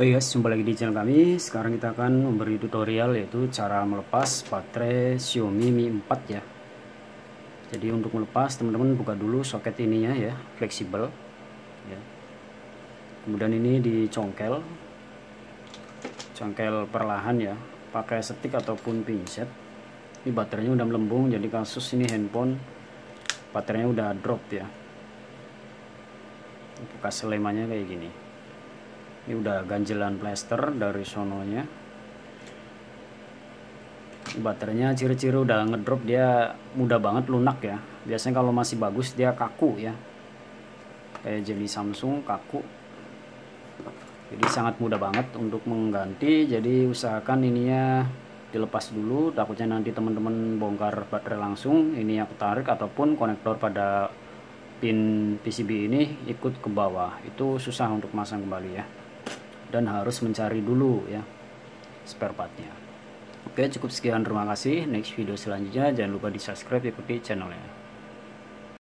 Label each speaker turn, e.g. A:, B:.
A: Oke guys, jumpa lagi di channel kami. Sekarang kita akan memberi tutorial yaitu cara melepas baterai Xiaomi Mi 4 ya. Jadi untuk melepas teman-teman buka dulu soket ininya ya, fleksibel. Ya. Kemudian ini dicongkel, congkel perlahan ya, pakai setik ataupun pinset. Ini baterainya udah melembung, jadi kasus ini handphone baterainya udah drop ya. Bekas lemannya kayak gini ini udah ganjelan plester dari sononya. Baterainya ciri-ciri udah ngedrop dia mudah banget lunak ya. Biasanya kalau masih bagus dia kaku ya. Kayak jadi Samsung kaku. Jadi sangat mudah banget untuk mengganti. Jadi usahakan ininya dilepas dulu. Takutnya nanti teman-teman bongkar baterai langsung. Ini aku tarik ataupun konektor pada pin PCB ini ikut ke bawah. Itu susah untuk masang kembali ya dan harus mencari dulu ya spare partnya. Oke cukup sekian. Terima kasih. Next video selanjutnya. Jangan lupa di subscribe ikuti channelnya